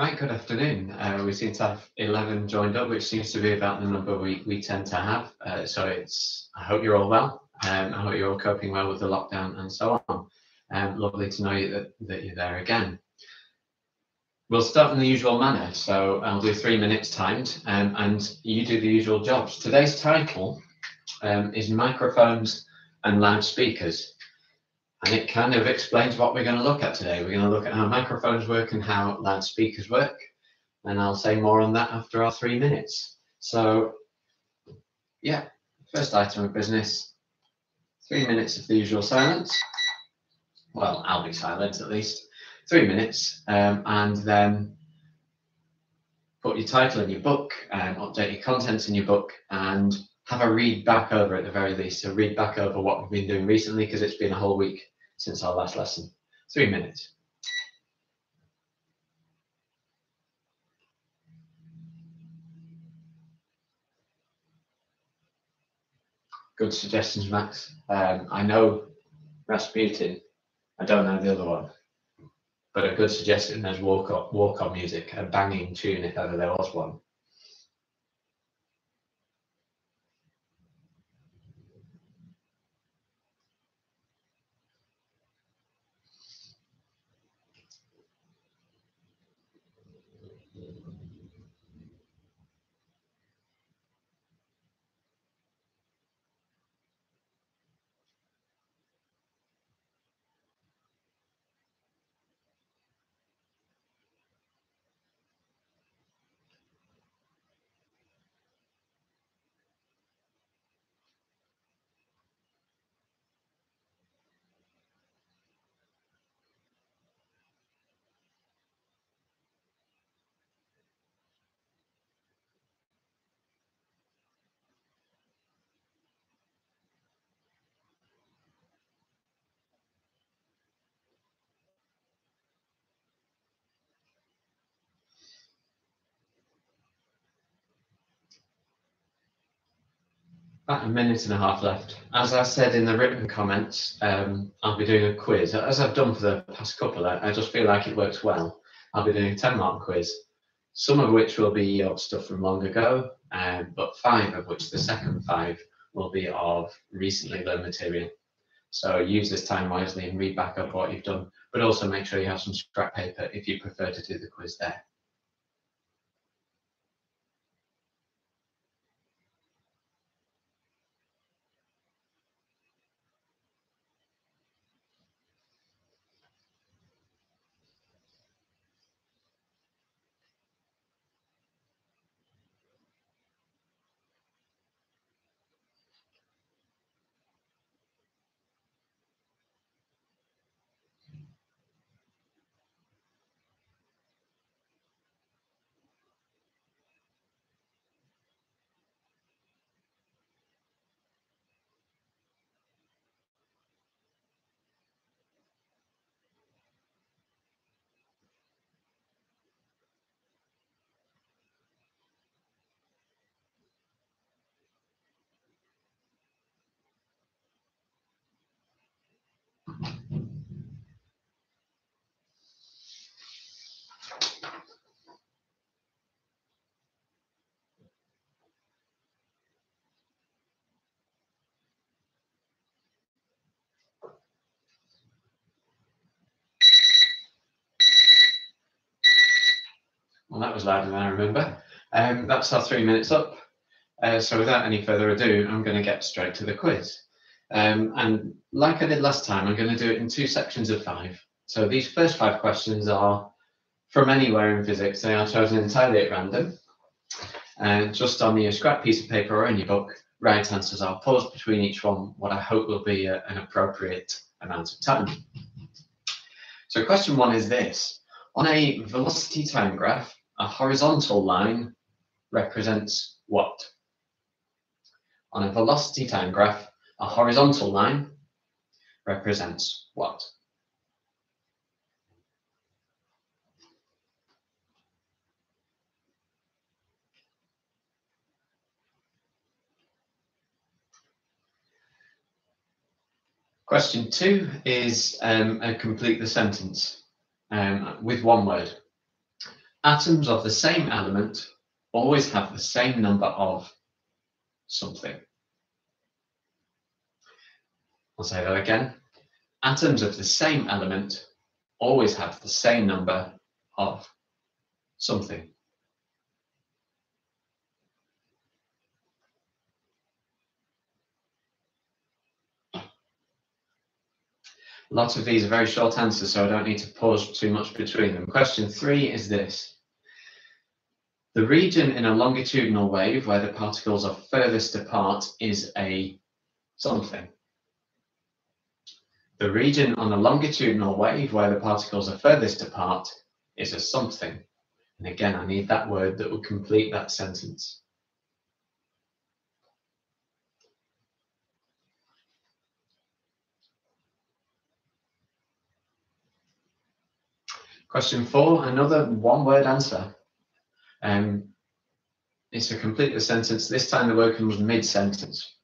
Right, good afternoon. Uh, we seem to have 11 joined up, which seems to be about the number we, we tend to have. Uh, so it's, I hope you're all well. Um, I hope you're all coping well with the lockdown and so on. Um, lovely to know you that, that you're there again. We'll start in the usual manner. So I'll do three minutes timed um, and you do the usual jobs. Today's title um, is microphones and loudspeakers. And it kind of explains what we're going to look at today. We're going to look at how microphones work and how loudspeakers work. And I'll say more on that after our three minutes. So, yeah, first item of business, three minutes of the usual silence. Well, I'll be silent at least. Three minutes, um, and then put your title in your book and update your contents in your book and have a read back over at the very least. So read back over what we've been doing recently because it's been a whole week since our last lesson. Three minutes. Good suggestions, Max. Um, I know Rasputin. I don't know the other one. But a good suggestion is walk on, walk on music, a banging tune if ever there was one. About a minute and a half left. As I said in the written comments, um, I'll be doing a quiz. As I've done for the past couple, I, I just feel like it works well. I'll be doing a 10 mark quiz, some of which will be of stuff from long ago, um, but five of which, the second five, will be of recently learned material. So use this time wisely and read back up what you've done, but also make sure you have some scrap paper if you prefer to do the quiz there. Well, that was louder than I remember. Um, that's our three minutes up. Uh, so without any further ado, I'm going to get straight to the quiz. Um, and like I did last time, I'm going to do it in two sections of five. So these first five questions are from anywhere in physics. They are chosen entirely at random. And just on your uh, scrap piece of paper or in your book, right answers. I'll pause between each one what I hope will be a, an appropriate amount of time. So question one is this. On a velocity time graph, a horizontal line represents what? On a velocity time graph, a horizontal line represents what? Question two is um, complete the sentence um, with one word. Atoms of the same element always have the same number of something. I'll say that again. Atoms of the same element always have the same number of something. Lots of these are very short answers, so I don't need to pause too much between them. Question three is this. The region in a longitudinal wave where the particles are furthest apart is a something. The region on a longitudinal wave where the particles are furthest apart is a something. And again, I need that word that will complete that sentence. Question four, another one word answer. Um, it's to complete the sentence. This time the word comes mid sentence.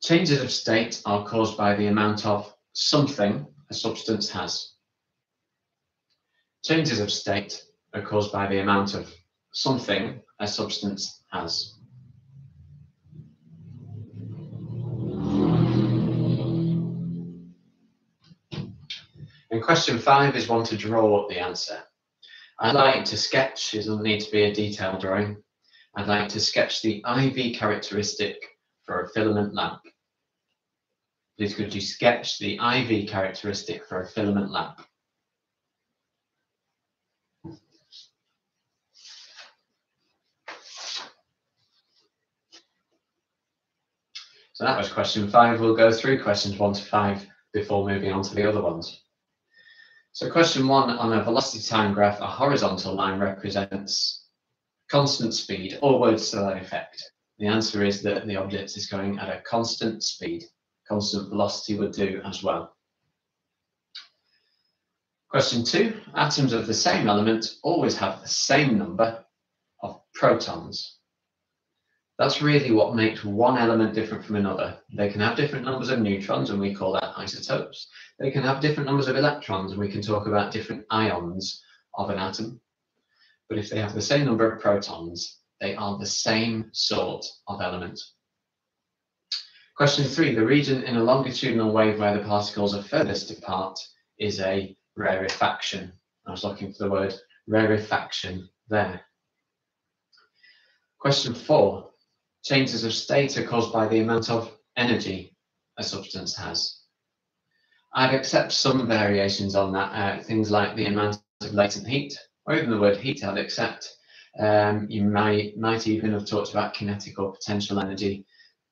Changes of state are caused by the amount of something a substance has. Changes of state are caused by the amount of something a substance has. Question five is one to draw up the answer. I'd like to sketch, it doesn't need to be a detailed drawing. I'd like to sketch the IV characteristic for a filament lamp. Please could you sketch the IV characteristic for a filament lamp? So that was question five. We'll go through questions one to five before moving on to the other ones. So question one, on a velocity time graph, a horizontal line represents constant speed, or words to that effect. The answer is that the object is going at a constant speed. Constant velocity would do as well. Question two, atoms of the same element always have the same number of protons. That's really what makes one element different from another. They can have different numbers of neutrons, and we call that isotopes. They can have different numbers of electrons, and we can talk about different ions of an atom. But if they have the same number of protons, they are the same sort of element. Question three, the region in a longitudinal wave where the particles are furthest apart is a rarefaction. I was looking for the word rarefaction there. Question four, changes of state are caused by the amount of energy a substance has. I'd accept some variations on that, uh, things like the amount of latent heat, or even the word heat I'd accept. Um, you might, might even have talked about kinetic or potential energy.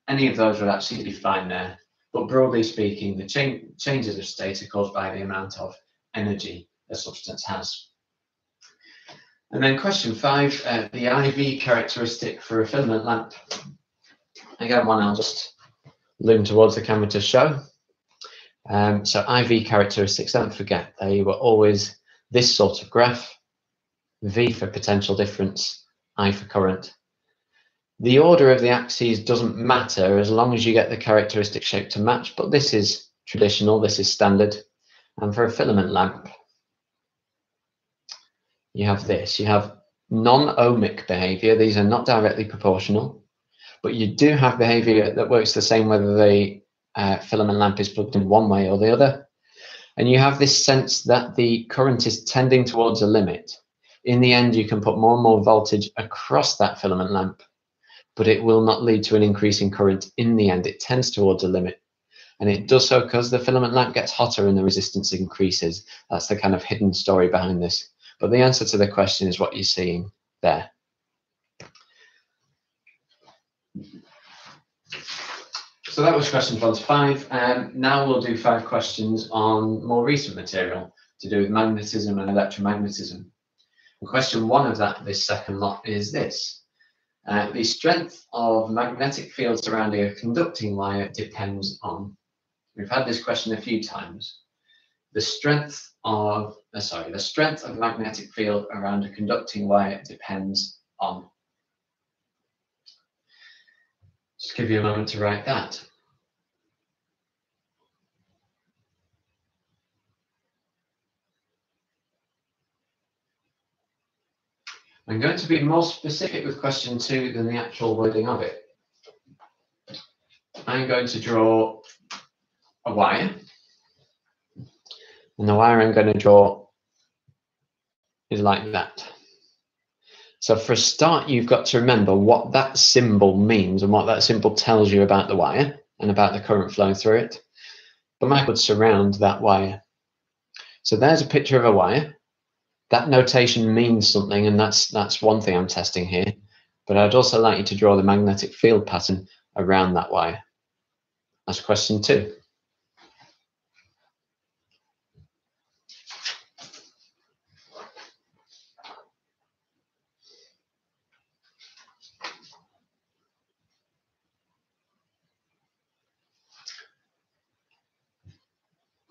Any of those would actually be fine there. But broadly speaking, the cha changes of state are caused by the amount of energy a substance has. And then question five, uh, the IV characteristic for a filament lamp. Again, one I'll just loom towards the camera to show. Um, so IV characteristics, don't forget, they were always this sort of graph, V for potential difference, I for current. The order of the axes doesn't matter as long as you get the characteristic shape to match, but this is traditional, this is standard. And for a filament lamp, you have this. You have non-ohmic behavior. These are not directly proportional, but you do have behavior that works the same whether the uh, filament lamp is plugged in one way or the other. And you have this sense that the current is tending towards a limit. In the end, you can put more and more voltage across that filament lamp, but it will not lead to an increase in current in the end. It tends towards a limit. And it does so because the filament lamp gets hotter and the resistance increases. That's the kind of hidden story behind this. But the answer to the question is what you're seeing there. So that was question one to five. Um, now we'll do five questions on more recent material to do with magnetism and electromagnetism. And question one of that, this second lot, is this. Uh, the strength of magnetic field surrounding a conducting wire depends on. We've had this question a few times. The strength of, uh, sorry, the strength of the magnetic field around a conducting wire depends on. Just give you a moment to write that. I'm going to be more specific with question two than the actual wording of it. I'm going to draw a wire. And the wire I'm going to draw is like that. So for a start, you've got to remember what that symbol means and what that symbol tells you about the wire and about the current flowing through it. But I would surround that wire. So there's a picture of a wire that notation means something, and that's that's one thing I'm testing here. But I'd also like you to draw the magnetic field pattern around that wire. That's question two.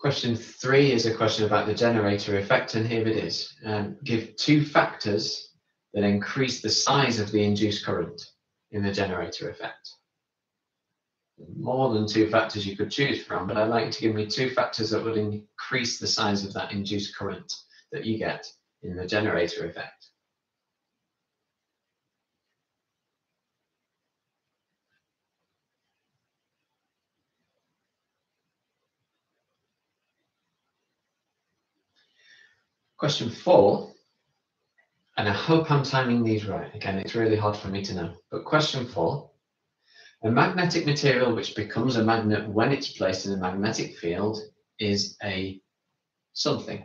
Question three is a question about the generator effect, and here it is. Um, give two factors that increase the size of the induced current in the generator effect. More than two factors you could choose from, but I'd like to give me two factors that would increase the size of that induced current that you get in the generator effect. Question four, and I hope I'm timing these right. Again, it's really hard for me to know. But question four, a magnetic material which becomes a magnet when it's placed in a magnetic field is a something.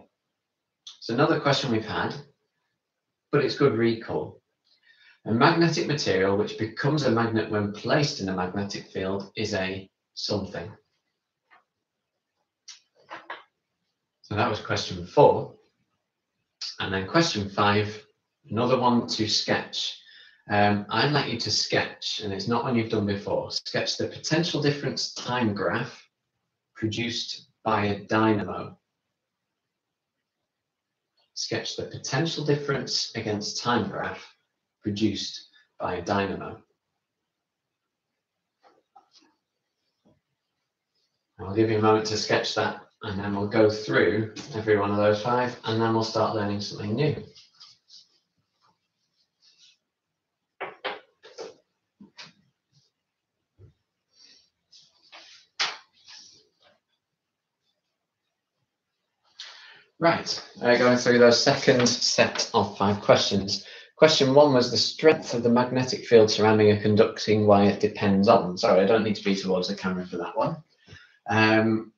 It's another question we've had, but it's good recall. A magnetic material which becomes a magnet when placed in a magnetic field is a something. So that was question four. And then question five, another one to sketch. Um, I'd like you to sketch, and it's not one you've done before, sketch the potential difference time graph produced by a dynamo. Sketch the potential difference against time graph produced by a dynamo. I'll give you a moment to sketch that and then we'll go through every one of those five and then we'll start learning something new. Right, uh, going through those second set of five questions. Question one was the strength of the magnetic field surrounding a conducting wire depends on. Sorry, I don't need to be towards the camera for that one. Um,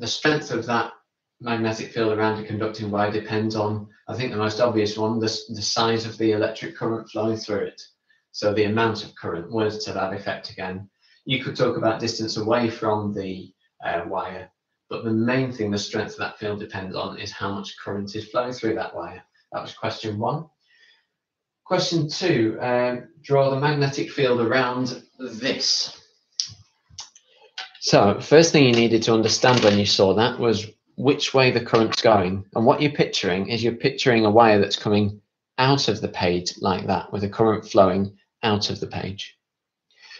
the strength of that magnetic field around a conducting wire depends on, I think the most obvious one, the, the size of the electric current flowing through it. So the amount of current, words to that effect again. You could talk about distance away from the uh, wire, but the main thing the strength of that field depends on is how much current is flowing through that wire. That was question one. Question two, uh, draw the magnetic field around this. So first thing you needed to understand when you saw that was which way the current's going. And what you're picturing is you're picturing a wire that's coming out of the page like that with a current flowing out of the page.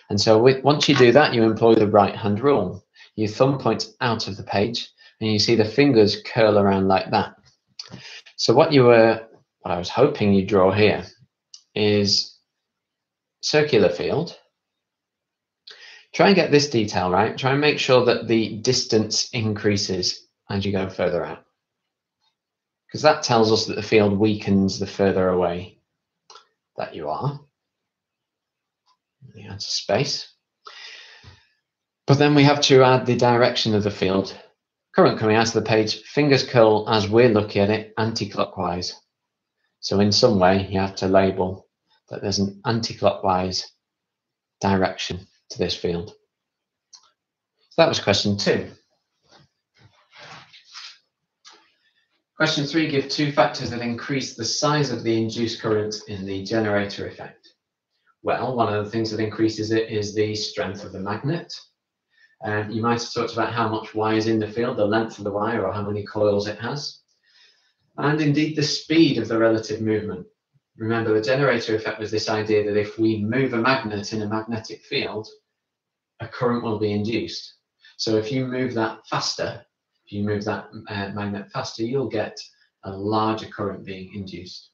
And so once you do that, you employ the right hand rule. Your thumb points out of the page and you see the fingers curl around like that. So what you were, what I was hoping you draw here is circular field Try and get this detail right. Try and make sure that the distance increases as you go further out. because that tells us that the field weakens the further away that you are. The answer space. But then we have to add the direction of the field. Current coming out of the page, fingers curl as we're looking at it anti-clockwise. So in some way you have to label that there's an anti-clockwise direction to this field. So that was question two. Question three, give two factors that increase the size of the induced current in the generator effect. Well, one of the things that increases it is the strength of the magnet. You might have talked about how much wire is in the field, the length of the wire, or how many coils it has. And indeed, the speed of the relative movement. Remember, the generator effect was this idea that if we move a magnet in a magnetic field, a current will be induced. So if you move that faster, if you move that uh, magnet faster, you'll get a larger current being induced.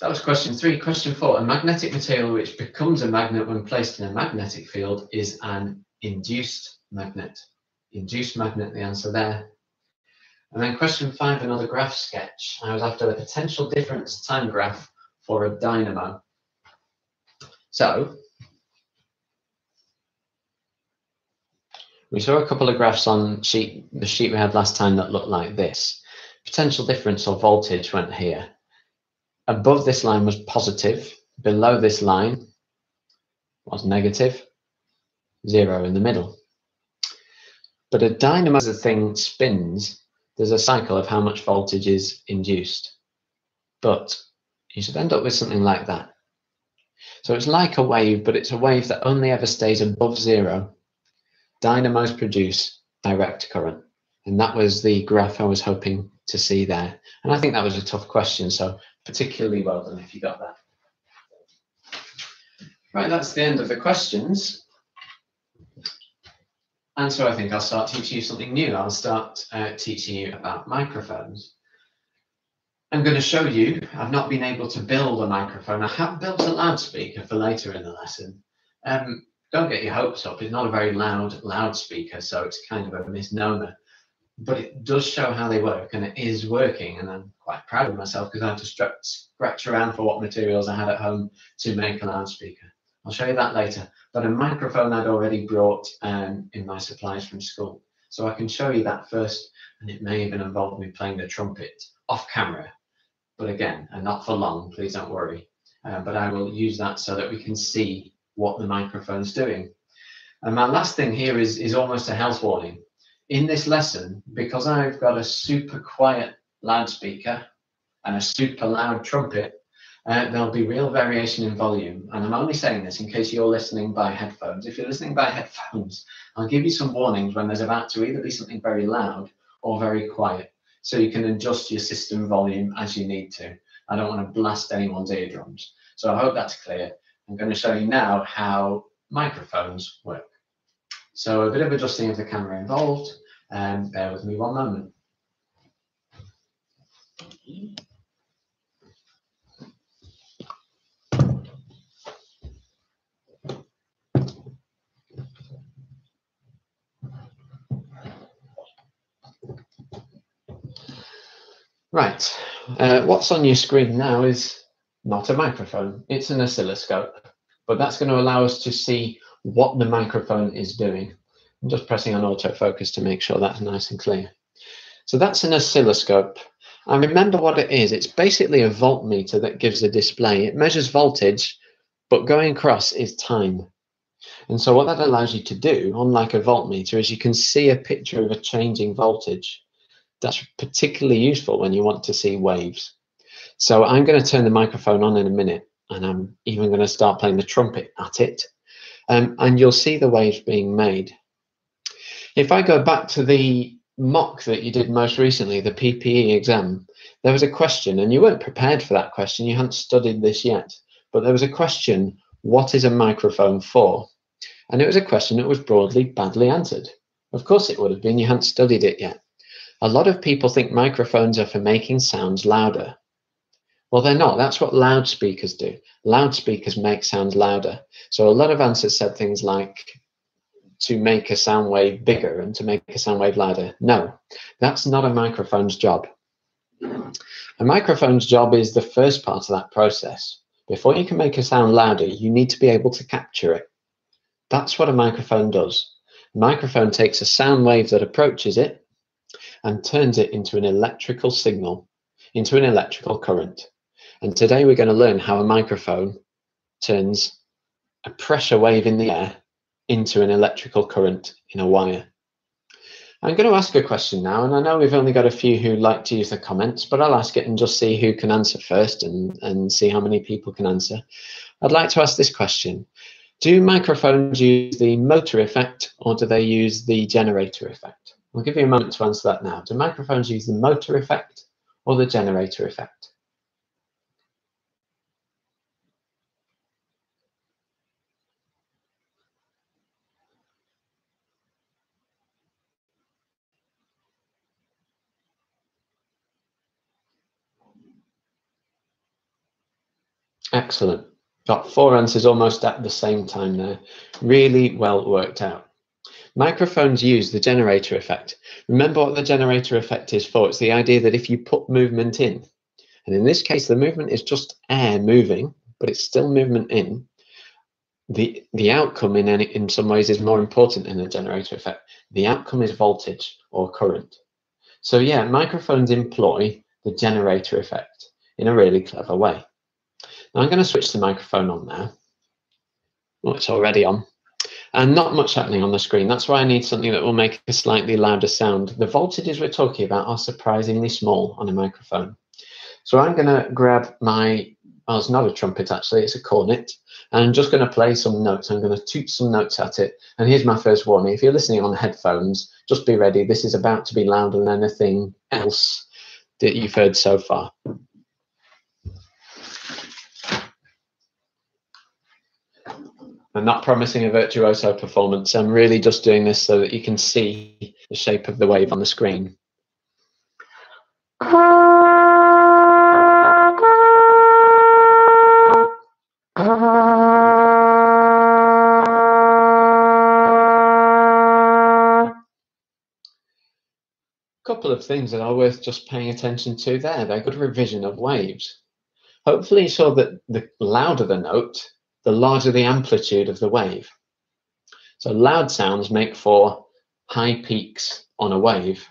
That was question three. Question four, a magnetic material which becomes a magnet when placed in a magnetic field is an induced magnet. Induced magnet, the answer there. And then question five, another graph sketch. I was after the potential difference time graph for a dynamo. So We saw a couple of graphs on sheet the sheet we had last time that looked like this. Potential difference or voltage went here. Above this line was positive, below this line was negative, zero in the middle. But a dynamo as the thing spins, there's a cycle of how much voltage is induced. But you should end up with something like that. So it's like a wave, but it's a wave that only ever stays above zero dynamos produce direct current. And that was the graph I was hoping to see there. And I think that was a tough question, so particularly well done if you got that. Right, that's the end of the questions. And so I think I'll start teaching you something new. I'll start uh, teaching you about microphones. I'm going to show you, I've not been able to build a microphone. I have built a loudspeaker for later in the lesson. Um, don't get your hopes up. It's not a very loud loudspeaker, so it's kind of a misnomer. But it does show how they work, and it is working. And I'm quite proud of myself because I had to scratch around for what materials I had at home to make a loudspeaker. I'll show you that later. But a microphone I'd already brought um, in my supplies from school. So I can show you that first, and it may even involve me playing the trumpet off camera. But again, and not for long, please don't worry. Uh, but I will use that so that we can see what the microphone's doing. And my last thing here is, is almost a health warning. In this lesson, because I've got a super quiet loudspeaker and a super loud trumpet, uh, there'll be real variation in volume. And I'm only saying this in case you're listening by headphones. If you're listening by headphones, I'll give you some warnings when there's about to either be something very loud or very quiet. So you can adjust your system volume as you need to. I don't want to blast anyone's eardrums. So I hope that's clear. I'm going to show you now how microphones work. So a bit of adjusting of the camera involved, and um, bear with me one moment. Right, uh, what's on your screen now is not a microphone, it's an oscilloscope. But that's going to allow us to see what the microphone is doing. I'm just pressing on autofocus to make sure that's nice and clear. So that's an oscilloscope. And remember what it is. It's basically a voltmeter that gives a display. It measures voltage, but going across is time. And so what that allows you to do, unlike a voltmeter, is you can see a picture of a changing voltage. That's particularly useful when you want to see waves. So I'm going to turn the microphone on in a minute and I'm even going to start playing the trumpet at it. Um, and you'll see the waves being made. If I go back to the mock that you did most recently, the PPE exam, there was a question and you weren't prepared for that question. You hadn't studied this yet, but there was a question, what is a microphone for? And it was a question that was broadly badly answered. Of course it would have been, you hadn't studied it yet. A lot of people think microphones are for making sounds louder. Well, they're not. That's what loudspeakers do. Loudspeakers make sounds louder. So a lot of answers said things like to make a sound wave bigger and to make a sound wave louder. No, that's not a microphone's job. A microphone's job is the first part of that process. Before you can make a sound louder, you need to be able to capture it. That's what a microphone does. A microphone takes a sound wave that approaches it and turns it into an electrical signal, into an electrical current. And today we're going to learn how a microphone turns a pressure wave in the air into an electrical current in a wire. I'm going to ask a question now, and I know we've only got a few who like to use the comments, but I'll ask it and just see who can answer first and, and see how many people can answer. I'd like to ask this question. Do microphones use the motor effect or do they use the generator effect? I'll give you a moment to answer that now. Do microphones use the motor effect or the generator effect? Excellent. Got four answers almost at the same time there. Really well worked out. Microphones use the generator effect. Remember what the generator effect is for. It's the idea that if you put movement in, and in this case, the movement is just air moving, but it's still movement in, the, the outcome in, any, in some ways is more important in the generator effect. The outcome is voltage or current. So yeah, microphones employ the generator effect in a really clever way. Now I'm going to switch the microphone on now. Oh, well, it's already on. And not much happening on the screen. That's why I need something that will make a slightly louder sound. The voltages we're talking about are surprisingly small on a microphone. So I'm going to grab my, well, it's not a trumpet actually, it's a cornet. And I'm just going to play some notes. I'm going to toot some notes at it. And here's my first warning. If you're listening on headphones, just be ready. This is about to be louder than anything else that you've heard so far. I'm not promising a virtuoso performance. I'm really just doing this so that you can see the shape of the wave on the screen. couple of things that are worth just paying attention to there. They're good revision of waves. Hopefully you saw that the louder the note, the larger the amplitude of the wave. So loud sounds make for high peaks on a wave.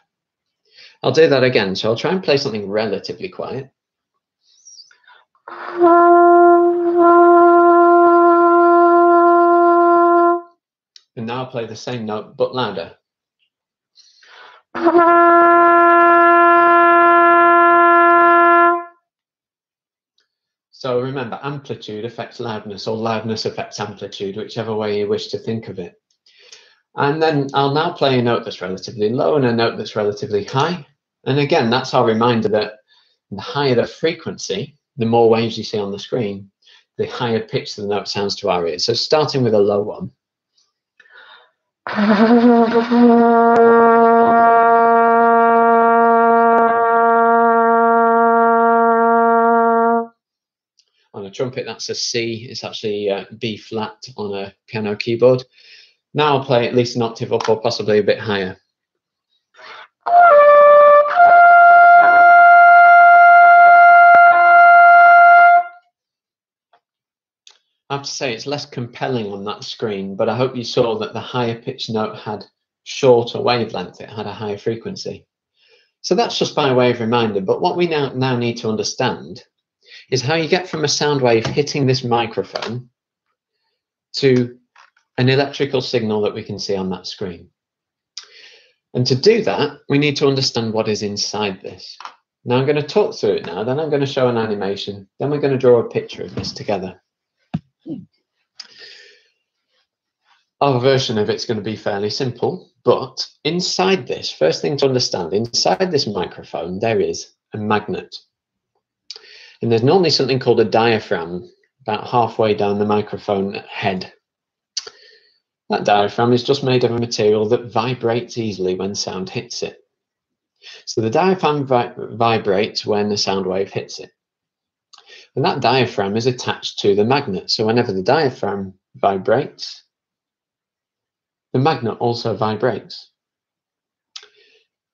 I'll do that again. So I'll try and play something relatively quiet. And now I'll play the same note, but louder. So remember, amplitude affects loudness or loudness affects amplitude, whichever way you wish to think of it. And then I'll now play a note that's relatively low and a note that's relatively high. And again, that's our reminder that the higher the frequency, the more waves you see on the screen, the higher pitch the note sounds to our ears. So starting with a low one. trumpet, that's a C. It's actually uh, B flat on a piano keyboard. Now I'll play at least an octave up or possibly a bit higher. I have to say it's less compelling on that screen, but I hope you saw that the higher pitch note had shorter wavelength, it had a higher frequency. So that's just by way of reminder, but what we now, now need to understand is how you get from a sound wave hitting this microphone to an electrical signal that we can see on that screen. And to do that, we need to understand what is inside this. Now I'm going to talk through it now, then I'm going to show an animation, then we're going to draw a picture of this together. Our version of it's going to be fairly simple, but inside this, first thing to understand, inside this microphone, there is a magnet. And there's normally something called a diaphragm about halfway down the microphone head. That diaphragm is just made of a material that vibrates easily when sound hits it. So the diaphragm vi vibrates when the sound wave hits it. And that diaphragm is attached to the magnet. So whenever the diaphragm vibrates, the magnet also vibrates.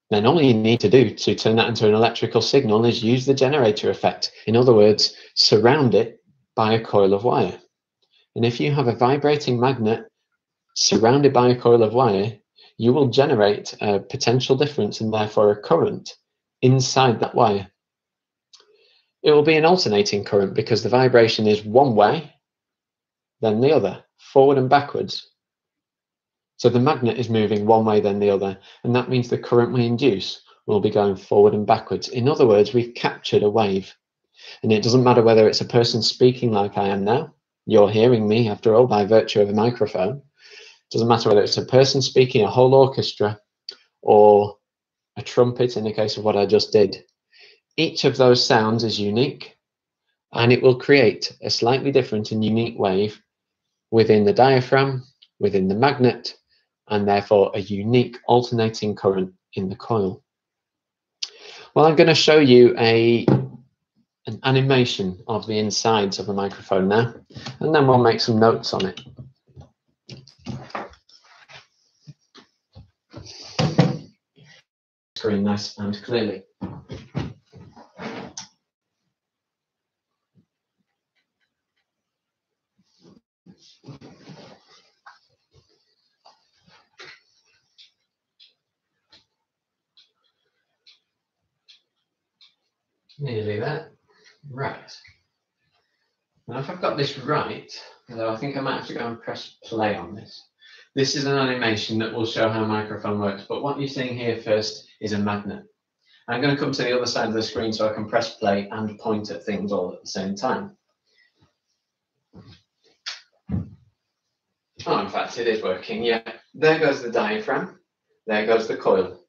Then all you need to do to turn that into an electrical signal is use the generator effect. In other words, surround it by a coil of wire. And if you have a vibrating magnet surrounded by a coil of wire, you will generate a potential difference and therefore a current inside that wire. It will be an alternating current because the vibration is one way, then the other, forward and backwards. So the magnet is moving one way, then the other, and that means the current we induce will be going forward and backwards. In other words, we've captured a wave. And it doesn't matter whether it's a person speaking like I am now, you're hearing me after all by virtue of a microphone. It doesn't matter whether it's a person speaking, a whole orchestra, or a trumpet in the case of what I just did. Each of those sounds is unique and it will create a slightly different and unique wave within the diaphragm, within the magnet, and therefore a unique alternating current in the coil. Well, I'm going to show you a an animation of the insides of a microphone now, and then we'll make some notes on it. Screen nice and clearly. Nearly there. Right. Now, if I've got this right, although I think I might have to go and press play on this. This is an animation that will show how a microphone works, but what you're seeing here first is a magnet. I'm going to come to the other side of the screen so I can press play and point at things all at the same time. Oh, in fact, it is working, yeah. There goes the diaphragm, there goes the coil.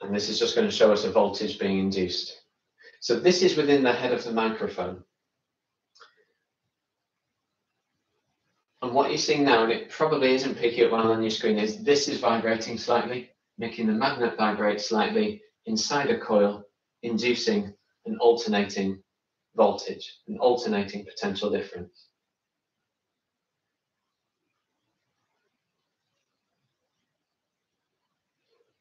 And this is just going to show us a voltage being induced. So this is within the head of the microphone. And what you're seeing now, and it probably isn't picking up well on your screen, is this is vibrating slightly, making the magnet vibrate slightly inside a coil, inducing an alternating voltage, an alternating potential difference.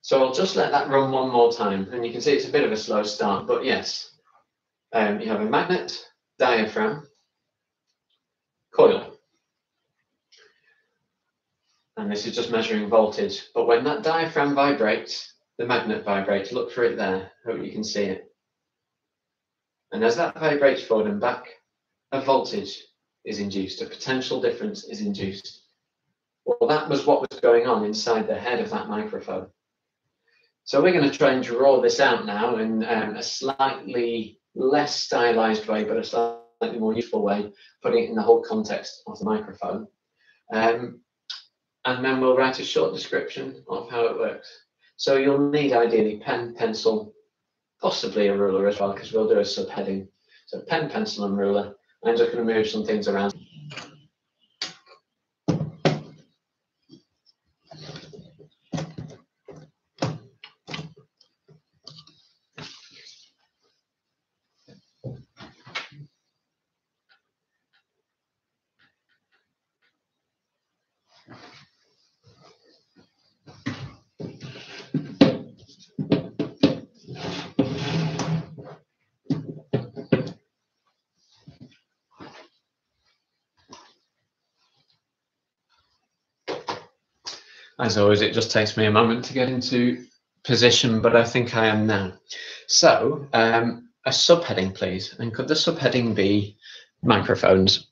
So I'll just let that run one more time. And you can see it's a bit of a slow start, but yes. Um, you have a magnet, diaphragm, coil. And this is just measuring voltage. But when that diaphragm vibrates, the magnet vibrates. Look for it there. Hope you can see it. And as that vibrates forward and back, a voltage is induced, a potential difference is induced. Well, that was what was going on inside the head of that microphone. So we're going to try and draw this out now in um, a slightly less stylized way, but a slightly more useful way, putting it in the whole context of the microphone. Um, and then we'll write a short description of how it works. So you'll need ideally pen, pencil, possibly a ruler as well, because we'll do a subheading. So pen, pencil and ruler. I'm just going to move some things around. As always, it just takes me a moment to get into position, but I think I am now. So, um, a subheading, please. And could the subheading be microphones?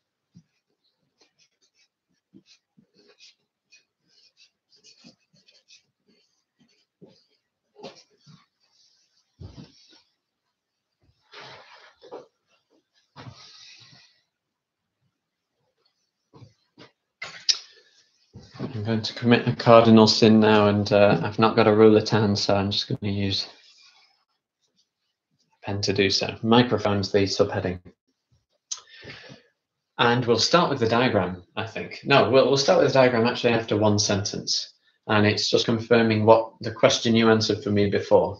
I'm going to commit a cardinal sin now, and uh, I've not got a ruler to hand, so I'm just going to use a pen to do so. Microphone's the subheading. And we'll start with the diagram, I think. No, we'll, we'll start with the diagram actually after one sentence. And it's just confirming what the question you answered for me before.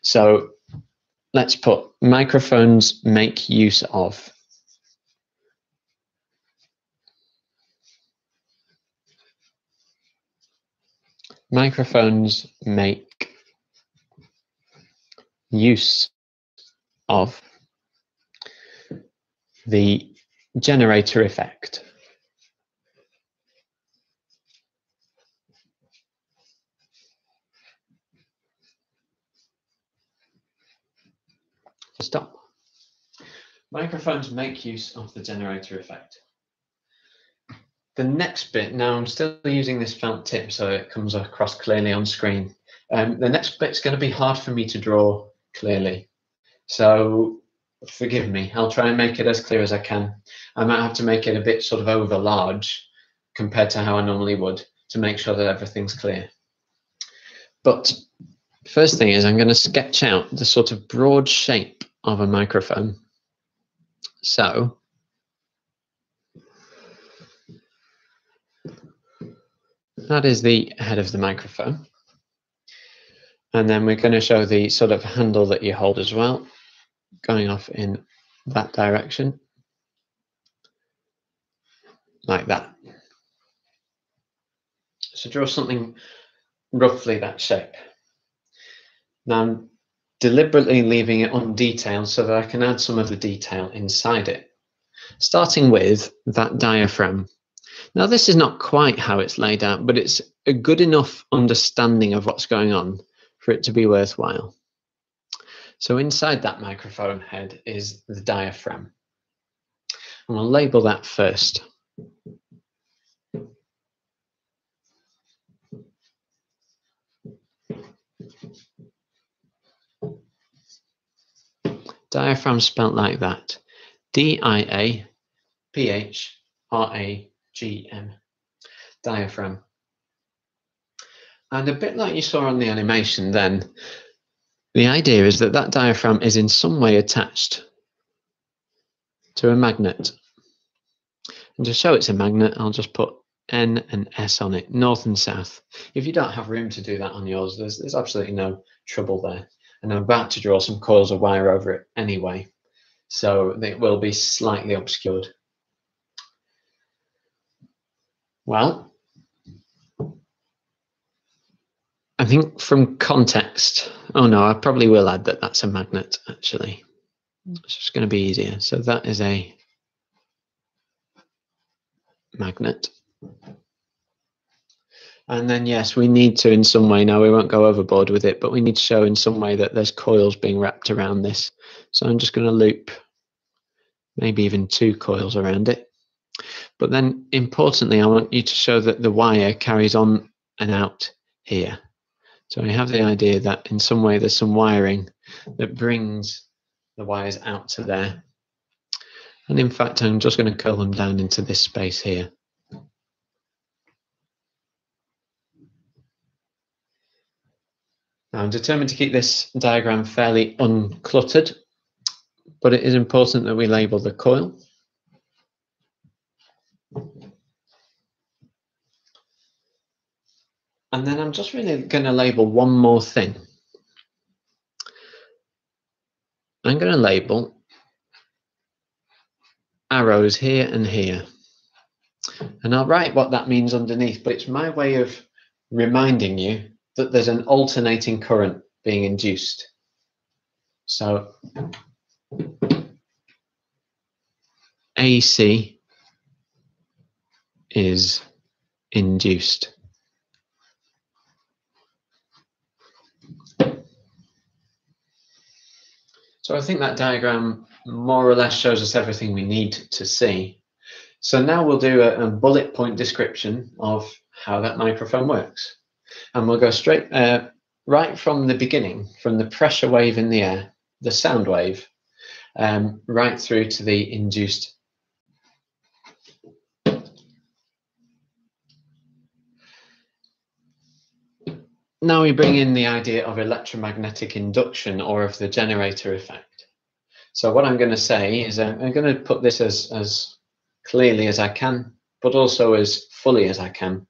So let's put microphones make use of microphones make use of the generator effect. Stop. Microphones make use of the generator effect. The next bit, now I'm still using this felt tip so it comes across clearly on screen. Um, the next bit's going to be hard for me to draw clearly. So forgive me, I'll try and make it as clear as I can. I might have to make it a bit sort of over large compared to how I normally would to make sure that everything's clear. But first thing is I'm going to sketch out the sort of broad shape of a microphone. So that is the head of the microphone. And then we're going to show the sort of handle that you hold as well, going off in that direction, like that. So draw something roughly that shape. Now I'm deliberately leaving it undetailed so that I can add some of the detail inside it, starting with that diaphragm. Now this is not quite how it's laid out, but it's a good enough understanding of what's going on for it to be worthwhile. So inside that microphone head is the diaphragm. And we'll label that first. Diaphragm spelt like that. D-I-A-P-H-R-A-G-M. Diaphragm. And a bit like you saw on the animation then, the idea is that that diaphragm is in some way attached to a magnet. And to show it's a magnet, I'll just put N and S on it, north and south. If you don't have room to do that on yours, there's, there's absolutely no trouble there. And I'm about to draw some coils of wire over it anyway, so it will be slightly obscured. Well, I think from context, oh no, I probably will add that that's a magnet actually. Mm. It's just going to be easier. So that is a magnet. And then, yes, we need to in some way, now we won't go overboard with it, but we need to show in some way that there's coils being wrapped around this. So I'm just going to loop maybe even two coils around it. But then importantly, I want you to show that the wire carries on and out here. So we have the idea that in some way there's some wiring that brings the wires out to there. And in fact, I'm just going to curl them down into this space here. Now I'm determined to keep this diagram fairly uncluttered, but it is important that we label the coil. And then I'm just really going to label one more thing. I'm going to label arrows here and here. And I'll write what that means underneath, but it's my way of reminding you that there's an alternating current being induced. So AC is induced. So I think that diagram more or less shows us everything we need to see. So now we'll do a, a bullet point description of how that microphone works. And we'll go straight, uh, right from the beginning, from the pressure wave in the air, the sound wave, um, right through to the induced now we bring in the idea of electromagnetic induction or of the generator effect. So what I'm going to say is I'm, I'm going to put this as, as clearly as I can, but also as fully as I can.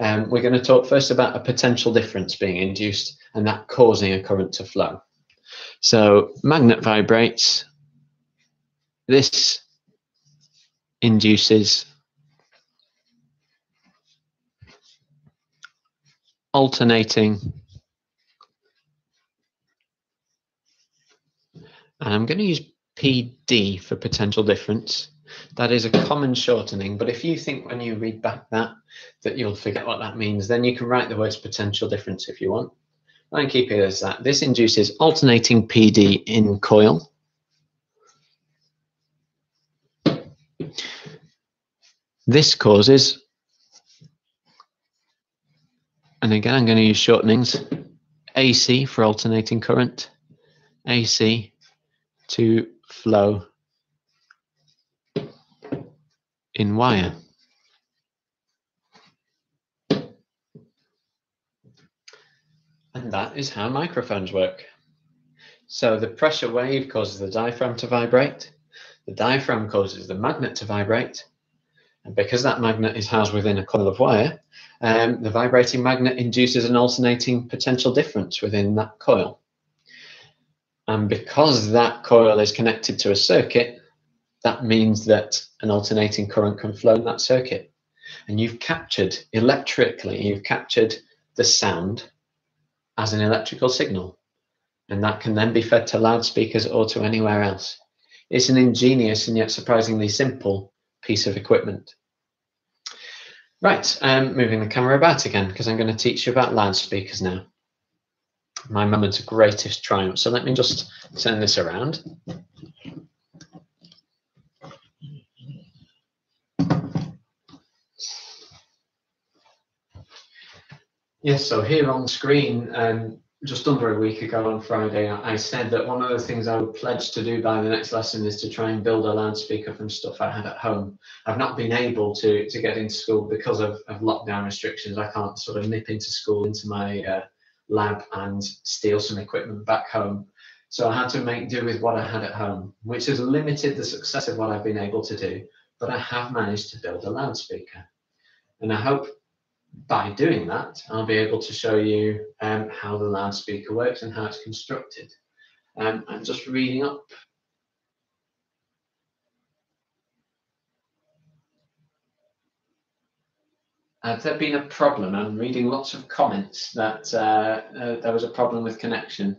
Um, we're going to talk first about a potential difference being induced and that causing a current to flow. So magnet vibrates. This induces alternating. And I'm going to use PD for potential difference. That is a common shortening, but if you think when you read back that, that you'll forget what that means, then you can write the words potential difference if you want. And keep it as that. This induces alternating PD in coil. This causes, and again I'm going to use shortenings, AC for alternating current, AC to flow in wire. And that is how microphones work. So the pressure wave causes the diaphragm to vibrate. The diaphragm causes the magnet to vibrate. And because that magnet is housed within a coil of wire, um, the vibrating magnet induces an alternating potential difference within that coil. And because that coil is connected to a circuit, that means that an alternating current can flow in that circuit. And you've captured electrically, you've captured the sound as an electrical signal. And that can then be fed to loudspeakers or to anywhere else. It's an ingenious and yet surprisingly simple piece of equipment. Right, um, moving the camera about again because I'm going to teach you about loudspeakers now. My moment of greatest triumph. So let me just turn this around. Yes, so here on screen, um, just under a week ago on Friday, I said that one of the things I would pledge to do by the next lesson is to try and build a loudspeaker from stuff I had at home. I've not been able to to get into school because of, of lockdown restrictions. I can't sort of nip into school into my uh, lab and steal some equipment back home. So I had to make do with what I had at home, which has limited the success of what I've been able to do. But I have managed to build a loudspeaker. And I hope by doing that, I'll be able to show you um, how the loudspeaker works and how it's constructed. Um, I'm just reading up. Has there been a problem? I'm reading lots of comments that uh, uh, there was a problem with connection,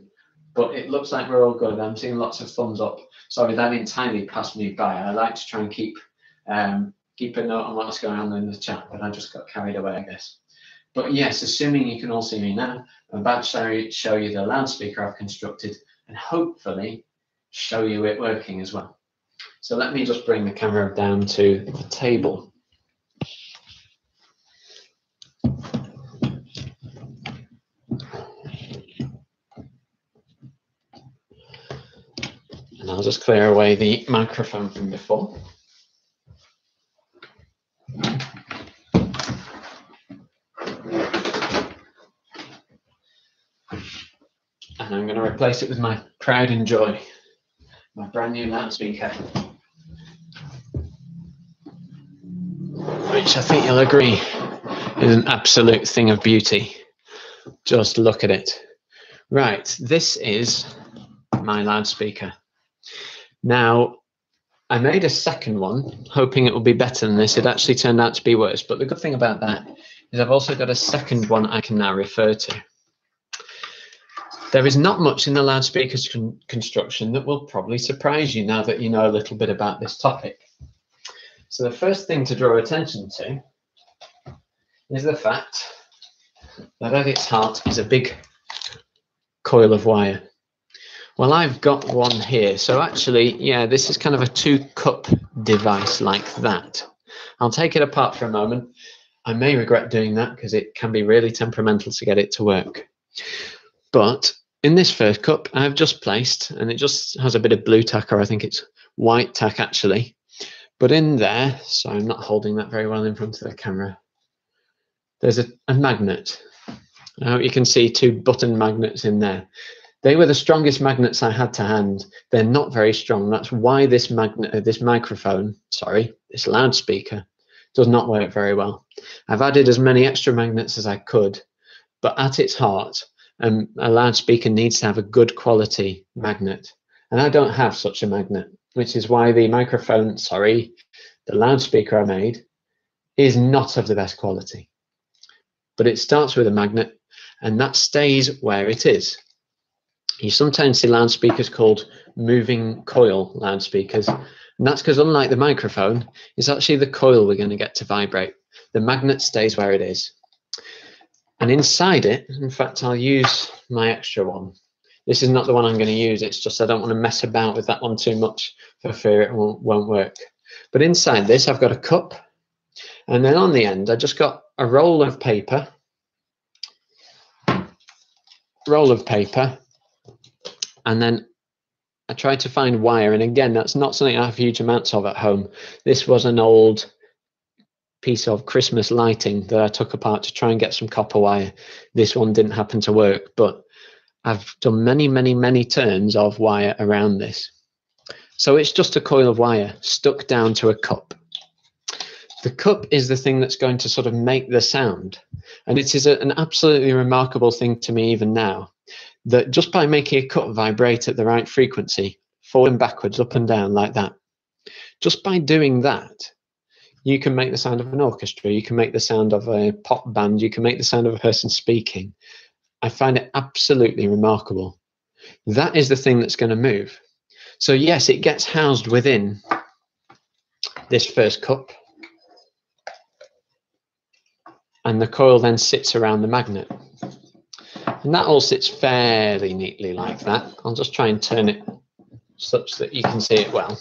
but it looks like we're all good. I'm seeing lots of thumbs up. Sorry, that entirely passed me by. I like to try and keep um, keep a note on what's going on in the chat, but I just got carried away, I guess. But yes, assuming you can all see me now, I'm about to show you the loudspeaker I've constructed and hopefully show you it working as well. So let me just bring the camera down to the table. And I'll just clear away the microphone from before. And I'm going to replace it with my pride and joy, my brand new loudspeaker, which I think you'll agree is an absolute thing of beauty. Just look at it. Right, this is my loudspeaker. Now, I made a second one, hoping it would be better than this. It actually turned out to be worse. But the good thing about that is I've also got a second one I can now refer to. There is not much in the loudspeakers con construction that will probably surprise you now that you know a little bit about this topic. So the first thing to draw attention to is the fact that at its heart is a big coil of wire. Well, I've got one here. So actually, yeah, this is kind of a two cup device like that. I'll take it apart for a moment. I may regret doing that because it can be really temperamental to get it to work. But in this first cup, I've just placed, and it just has a bit of Blu Tack, or I think it's white tack actually. But in there, so I'm not holding that very well in front of the camera, there's a, a magnet. Now you can see two button magnets in there. They were the strongest magnets I had to hand. They're not very strong. That's why this magnet, uh, this microphone, sorry, this loudspeaker, does not work very well. I've added as many extra magnets as I could, but at its heart, um, a loudspeaker needs to have a good quality magnet. And I don't have such a magnet, which is why the microphone, sorry, the loudspeaker I made is not of the best quality. But it starts with a magnet and that stays where it is. You sometimes see loudspeakers called moving coil loudspeakers, and that's because unlike the microphone, it's actually the coil we're going to get to vibrate. The magnet stays where it is. And inside it, in fact, I'll use my extra one. This is not the one I'm going to use. It's just I don't want to mess about with that one too much for fear it won't, won't work. But inside this, I've got a cup. And then on the end, I just got a roll of paper. Roll of paper. And then I tried to find wire. And again, that's not something I have huge amounts of at home. This was an old piece of Christmas lighting that I took apart to try and get some copper wire. This one didn't happen to work, but I've done many, many, many turns of wire around this. So it's just a coil of wire stuck down to a cup. The cup is the thing that's going to sort of make the sound. And it is a, an absolutely remarkable thing to me even now that just by making a cup vibrate at the right frequency, and backwards, up and down like that, just by doing that, you can make the sound of an orchestra, you can make the sound of a pop band, you can make the sound of a person speaking. I find it absolutely remarkable. That is the thing that's going to move. So, yes, it gets housed within this first cup. And the coil then sits around the magnet. And that all sits fairly neatly like that. I'll just try and turn it such that you can see it well.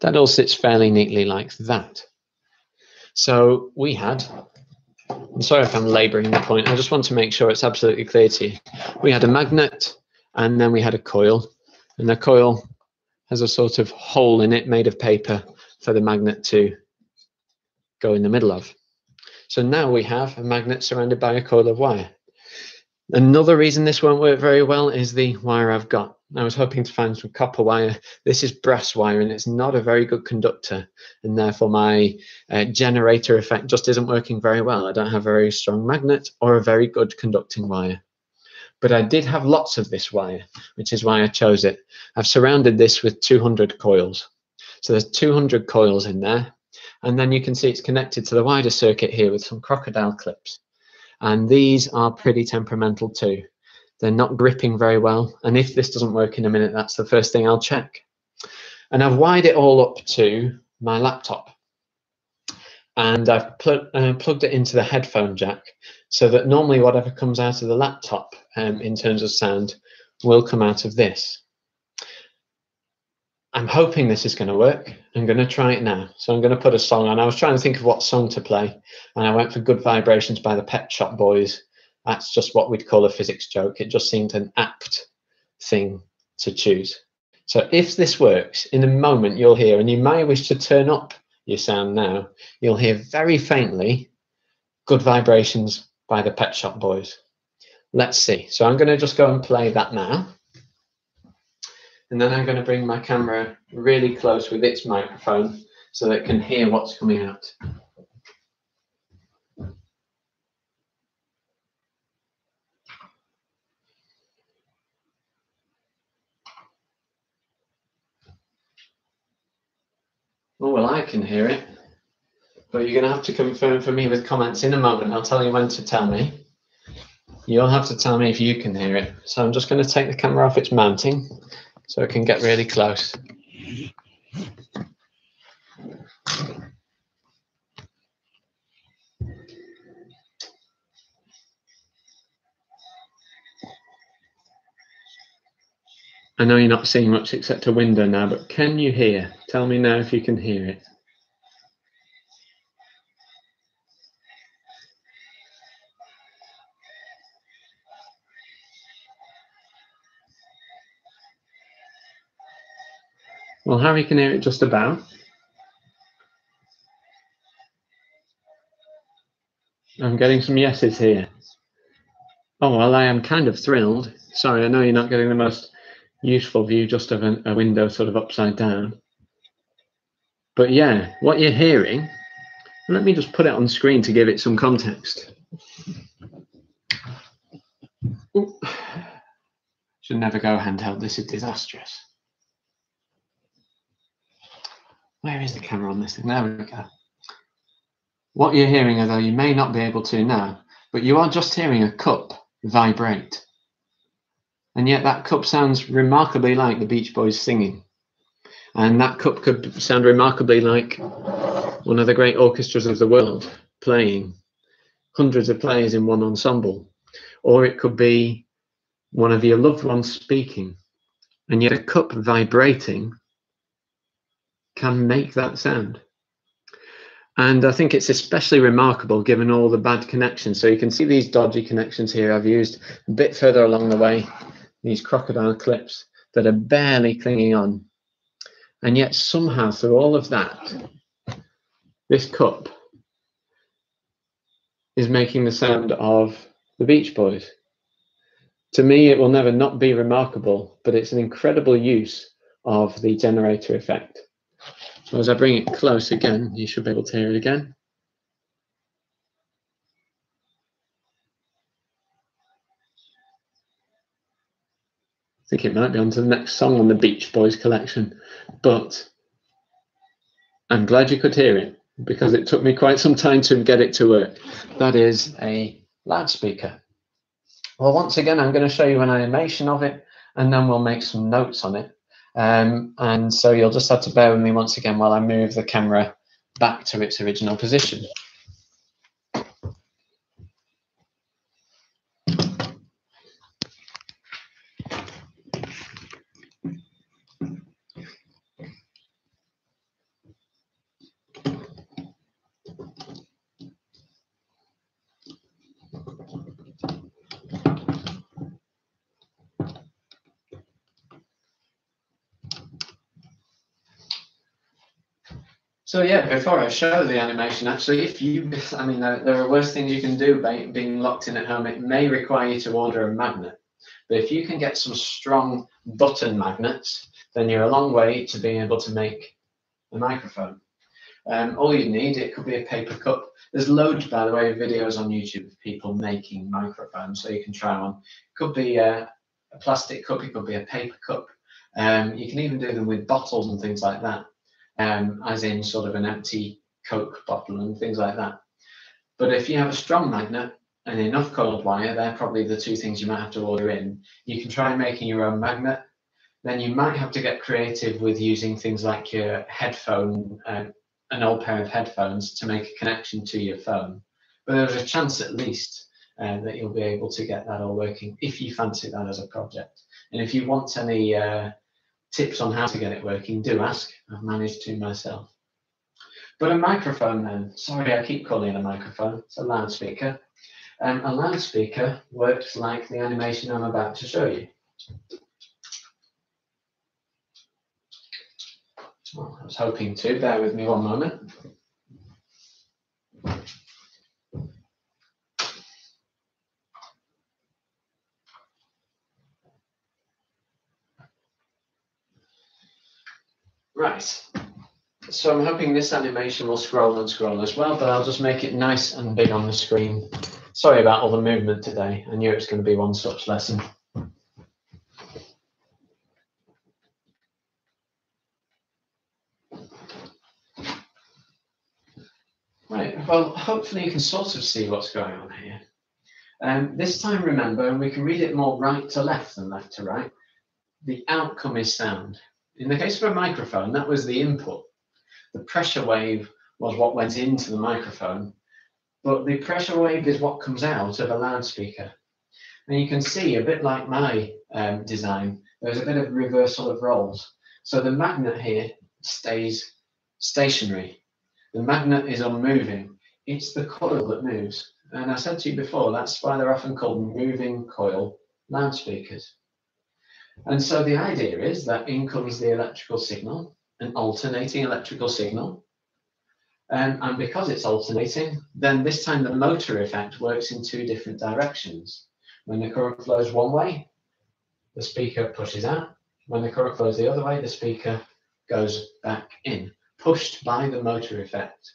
That all sits fairly neatly like that. So we had, I'm sorry if I'm laboring the point, I just want to make sure it's absolutely clear to you. We had a magnet and then we had a coil and the coil has a sort of hole in it made of paper for the magnet to go in the middle of. So now we have a magnet surrounded by a coil of wire. Another reason this won't work very well is the wire I've got. I was hoping to find some copper wire. This is brass wire and it's not a very good conductor and therefore my uh, generator effect just isn't working very well. I don't have a very strong magnet or a very good conducting wire. But I did have lots of this wire, which is why I chose it. I've surrounded this with 200 coils. So there's 200 coils in there. And then you can see it's connected to the wider circuit here with some crocodile clips. And these are pretty temperamental too. They're not gripping very well. And if this doesn't work in a minute, that's the first thing I'll check. And I've wired it all up to my laptop. And I've pl uh, plugged it into the headphone jack so that normally whatever comes out of the laptop um, in terms of sound will come out of this. I'm hoping this is going to work. I'm going to try it now. So I'm going to put a song on. I was trying to think of what song to play, and I went for Good Vibrations by the Pet Shop Boys that's just what we'd call a physics joke. It just seemed an apt thing to choose. So if this works, in a moment you'll hear, and you may wish to turn up your sound now, you'll hear very faintly good vibrations by the Pet Shop Boys. Let's see. So I'm going to just go and play that now. And then I'm going to bring my camera really close with its microphone so that it can hear what's coming out. Oh, well, I can hear it. But you're going to have to confirm for me with comments in a moment. I'll tell you when to tell me. You'll have to tell me if you can hear it. So I'm just going to take the camera off its mounting so it can get really close. I know you're not seeing much except a window now, but can you hear? Tell me now if you can hear it. Well, Harry can hear it just about. I'm getting some yeses here. Oh, well, I am kind of thrilled. Sorry, I know you're not getting the most useful view just of a, window sort of upside down. But yeah, what you're hearing, let me just put it on screen to give it some context. Ooh. Should never go handheld, this is disastrous. Where is the camera on this thing? There we go. What you're hearing, although you may not be able to now, but you are just hearing a cup vibrate. And yet that cup sounds remarkably like the Beach Boys singing. And that cup could sound remarkably like one of the great orchestras of the world playing hundreds of players in one ensemble. Or it could be one of your loved ones speaking. And yet a cup vibrating can make that sound. And I think it's especially remarkable given all the bad connections. So you can see these dodgy connections here I've used a bit further along the way, these crocodile clips that are barely clinging on. And yet somehow through all of that, this cup is making the sound of the Beach Boys. To me, it will never not be remarkable, but it's an incredible use of the generator effect. So as I bring it close again, you should be able to hear it again. Think it might be on to the next song on the Beach Boys collection, but I'm glad you could hear it because it took me quite some time to get it to work. That is a loudspeaker. Well, once again, I'm going to show you an animation of it and then we'll make some notes on it. Um, and so you'll just have to bear with me once again while I move the camera back to its original position. So yeah, before I show the animation, actually, if you, I mean, there, there are worse things you can do by being locked in at home. It may require you to order a magnet, but if you can get some strong button magnets, then you're a long way to being able to make a microphone. Um, all you need, it could be a paper cup. There's loads, by the way, of videos on YouTube of people making microphones, so you can try one. It could be a, a plastic cup, it could be a paper cup. Um, you can even do them with bottles and things like that um, as in sort of an empty Coke bottle and things like that. But if you have a strong magnet and enough coiled wire, they're probably the two things you might have to order in. You can try making your own magnet. Then you might have to get creative with using things like your headphone, uh, an old pair of headphones to make a connection to your phone. But there's a chance at least uh, that you'll be able to get that all working if you fancy that as a project. And if you want any uh, tips on how to get it working, do ask. I've managed to myself. But a microphone then, sorry I keep calling it a microphone, it's a loudspeaker. Um, a loudspeaker works like the animation I'm about to show you. Well, I was hoping to, bear with me one moment. Right. So I'm hoping this animation will scroll and scroll as well, but I'll just make it nice and big on the screen. Sorry about all the movement today. I knew it was going to be one such lesson. Right, well, hopefully you can sort of see what's going on here. Um, this time, remember, and we can read it more right to left than left to right, the outcome is sound. In the case of a microphone, that was the input. The pressure wave was what went into the microphone, but the pressure wave is what comes out of a loudspeaker. And you can see, a bit like my um, design, there's a bit of reversal of roles. So the magnet here stays stationary. The magnet is unmoving. It's the coil that moves. And I said to you before, that's why they're often called moving coil loudspeakers. And so the idea is that in comes the electrical signal, an alternating electrical signal. Um, and because it's alternating, then this time the motor effect works in two different directions. When the current flows one way, the speaker pushes out. When the current flows the other way, the speaker goes back in, pushed by the motor effect.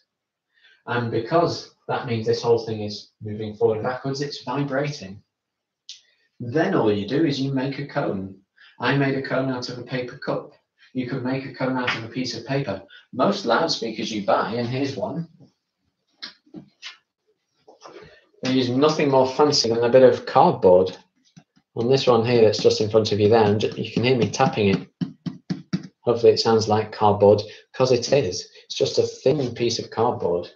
And because that means this whole thing is moving forward and backwards, it's vibrating. Then all you do is you make a cone I made a cone out of a paper cup. You could make a cone out of a piece of paper. Most loudspeakers you buy, and here's one, they use nothing more fancy than a bit of cardboard. On this one here that's just in front of you there, and you can hear me tapping it. Hopefully it sounds like cardboard, because it is. It's just a thin piece of cardboard.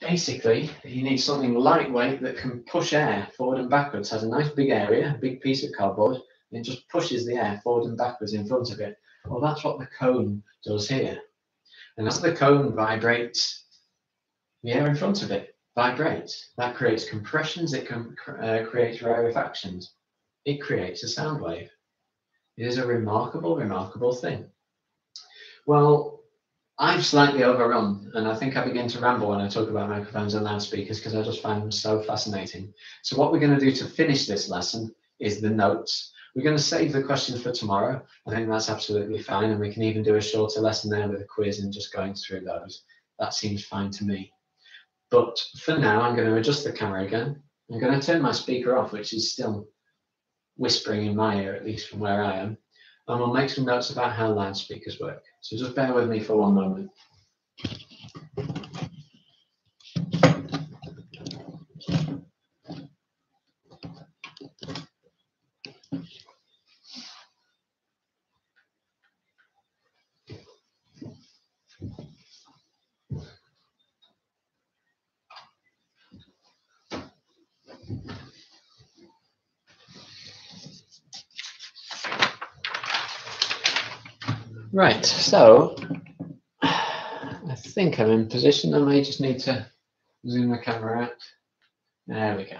Basically, you need something lightweight that can push air forward and backwards. Has a nice big area, a big piece of cardboard, it just pushes the air forward and backwards in front of it. Well, that's what the cone does here. And as the cone vibrates, the air in front of it vibrates. That creates compressions, it can uh, creates rarefactions. It creates a sound wave. It is a remarkable, remarkable thing. Well, I've slightly overrun, and I think I begin to ramble when I talk about microphones and loudspeakers because I just find them so fascinating. So what we're going to do to finish this lesson is the notes. We're going to save the questions for tomorrow. I think that's absolutely fine, and we can even do a shorter lesson there with a quiz and just going through those. That seems fine to me. But for now, I'm going to adjust the camera again. I'm going to turn my speaker off, which is still whispering in my ear, at least from where I am. And we'll make some notes about how loudspeakers work. So just bear with me for one moment. Right, so I think I'm in position. I may just need to zoom the camera out. There we go.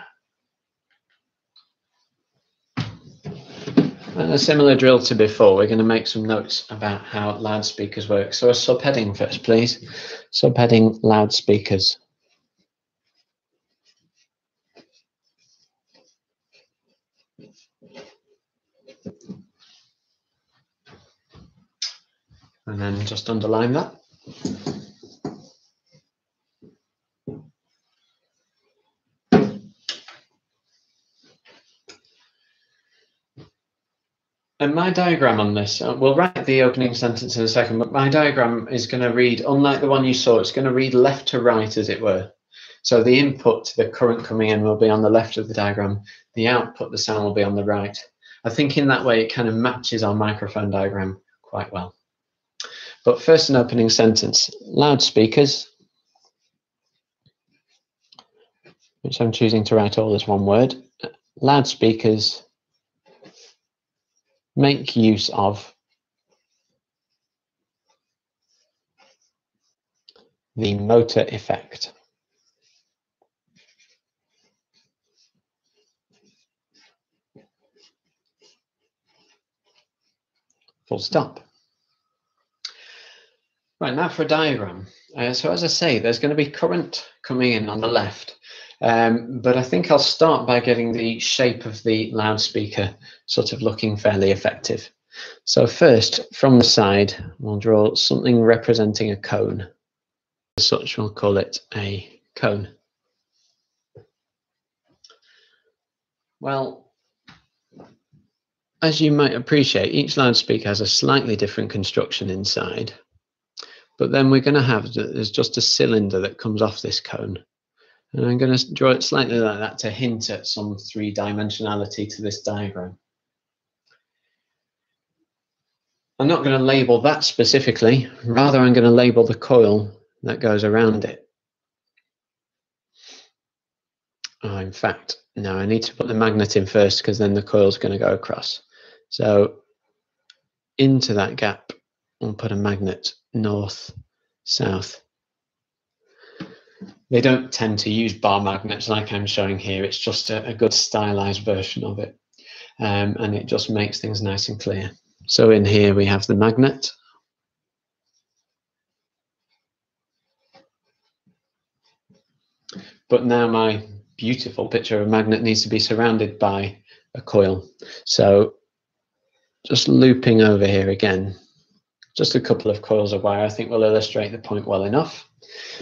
And a similar drill to before, we're going to make some notes about how loudspeakers work. So a subheading first, please. Subheading loudspeakers. And then just underline that. And my diagram on this, uh, we'll write the opening sentence in a second, but my diagram is going to read, unlike the one you saw, it's going to read left to right, as it were. So the input, the current coming in, will be on the left of the diagram. The output, the sound, will be on the right. I think in that way, it kind of matches our microphone diagram quite well. But first, an opening sentence. Loudspeakers, which I'm choosing to write all as one word. Loudspeakers make use of the motor effect. Full stop. Right, now for a diagram. Uh, so as I say, there's going to be current coming in on the left, um, but I think I'll start by getting the shape of the loudspeaker sort of looking fairly effective. So first, from the side, we'll draw something representing a cone. As such, we'll call it a cone. Well, as you might appreciate, each loudspeaker has a slightly different construction inside. But then we're going to have, there's just a cylinder that comes off this cone. And I'm going to draw it slightly like that to hint at some three-dimensionality to this diagram. I'm not going to label that specifically, rather I'm going to label the coil that goes around it. Oh, in fact, no, I need to put the magnet in first because then the coil is going to go across. So into that gap, we'll put a magnet north, south. They don't tend to use bar magnets like I'm showing here. It's just a, a good stylized version of it. Um, and it just makes things nice and clear. So in here we have the magnet. But now my beautiful picture of a magnet needs to be surrounded by a coil. So just looping over here again, just a couple of coils of wire I think will illustrate the point well enough.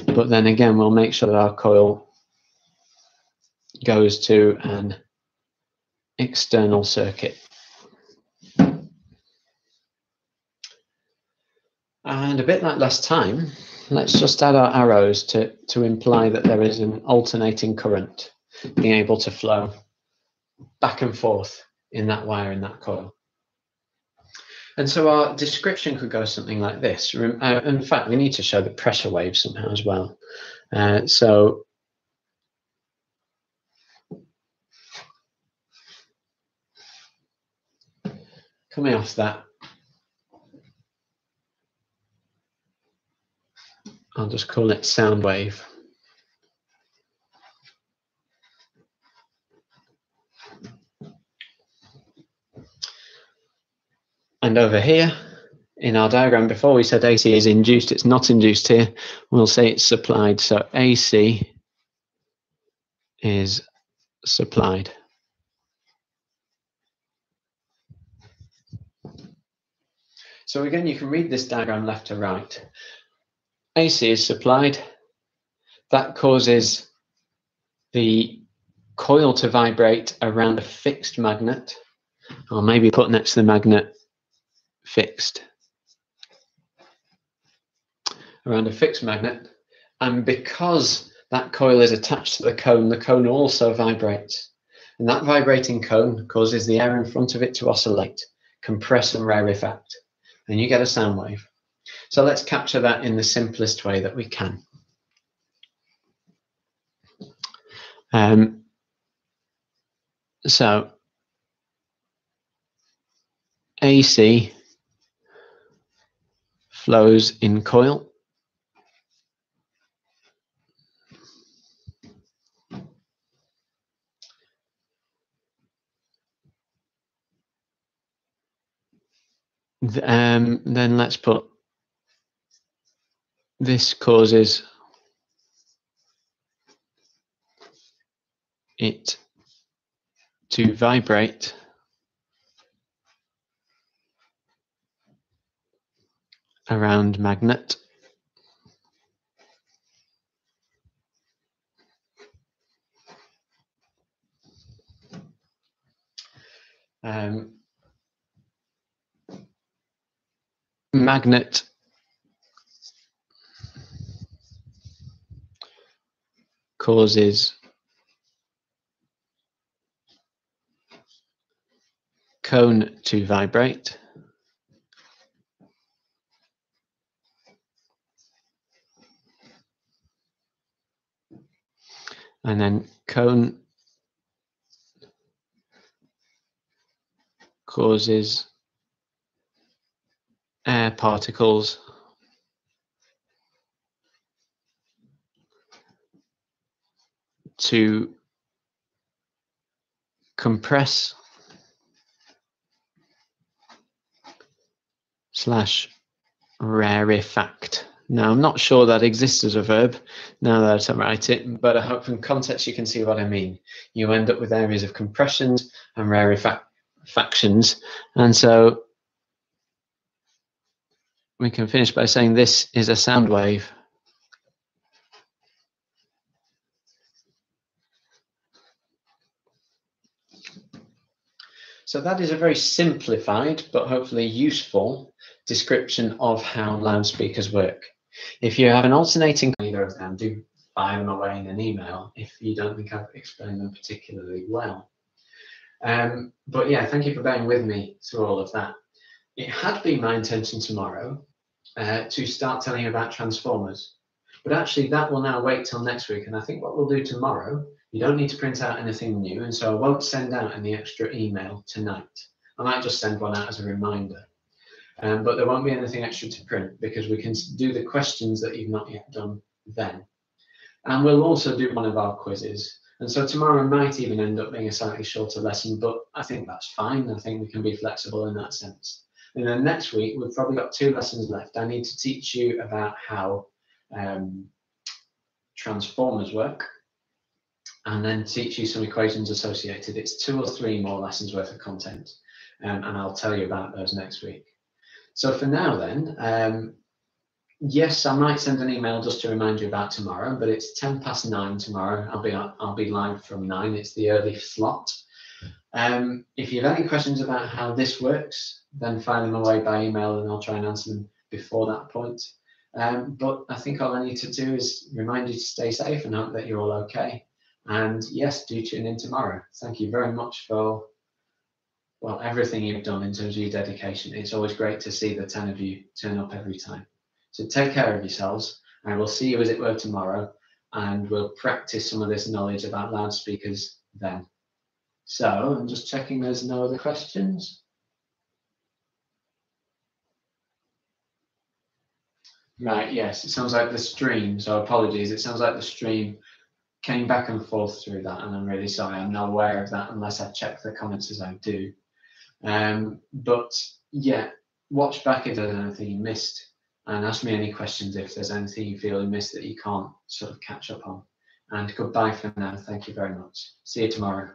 But then again, we'll make sure that our coil goes to an external circuit. And a bit like last time, let's just add our arrows to, to imply that there is an alternating current being able to flow back and forth in that wire in that coil. And so our description could go something like this. Uh, in fact, we need to show the pressure wave somehow as well. Uh, so coming off that, I'll just call it sound wave. And over here in our diagram, before we said AC is induced, it's not induced here. We'll say it's supplied. So AC is supplied. So again, you can read this diagram left to right. AC is supplied. That causes the coil to vibrate around a fixed magnet, or maybe put next to the magnet fixed around a fixed magnet. And because that coil is attached to the cone, the cone also vibrates. And that vibrating cone causes the air in front of it to oscillate, compress and rarefact. And you get a sound wave. So let's capture that in the simplest way that we can. Um, so AC flows in coil. Um, then let's put this causes it to vibrate around magnet. Um, magnet causes cone to vibrate. And then cone causes air particles to compress slash rarefact. Now, I'm not sure that exists as a verb now that I write it, but I hope from context you can see what I mean. You end up with areas of compressions and rarefactions. And so we can finish by saying this is a sound wave. So that is a very simplified, but hopefully useful description of how loudspeakers work. If you have an alternating either of them, do fire them away in an email if you don't think I've explained them particularly well. Um, but yeah, thank you for bearing with me through all of that. It had been my intention tomorrow uh, to start telling you about transformers, but actually that will now wait till next week. And I think what we'll do tomorrow, you don't need to print out anything new, and so I won't send out any extra email tonight. I might just send one out as a reminder. Um, but there won't be anything extra to print because we can do the questions that you've not yet done then. And we'll also do one of our quizzes. And so tomorrow might even end up being a slightly shorter lesson, but I think that's fine. I think we can be flexible in that sense. And then next week, we've probably got two lessons left. I need to teach you about how um, transformers work and then teach you some equations associated. It's two or three more lessons worth of content. Um, and I'll tell you about those next week. So for now then, um, yes, I might send an email just to remind you about tomorrow, but it's 10 past nine tomorrow. I'll be, I'll be live from nine. It's the early slot. Um, if you have any questions about how this works, then fire them away by email and I'll try and answer them before that point. Um, but I think all I need to do is remind you to stay safe and hope that you're all okay. And yes, do tune in tomorrow. Thank you very much for well everything you've done in terms of your dedication. It's always great to see the 10 of you turn up every time. So take care of yourselves and we'll see you as it were tomorrow and we'll practice some of this knowledge about loudspeakers then. So I'm just checking there's no other questions. Right, yes, it sounds like the stream, so apologies, it sounds like the stream came back and forth through that, and I'm really sorry, I'm not aware of that unless I check the comments as I do. Um, but yeah, watch back if there's anything you missed, and ask me any questions if there's anything you feel you missed that you can't sort of catch up on. And goodbye for now, thank you very much. See you tomorrow.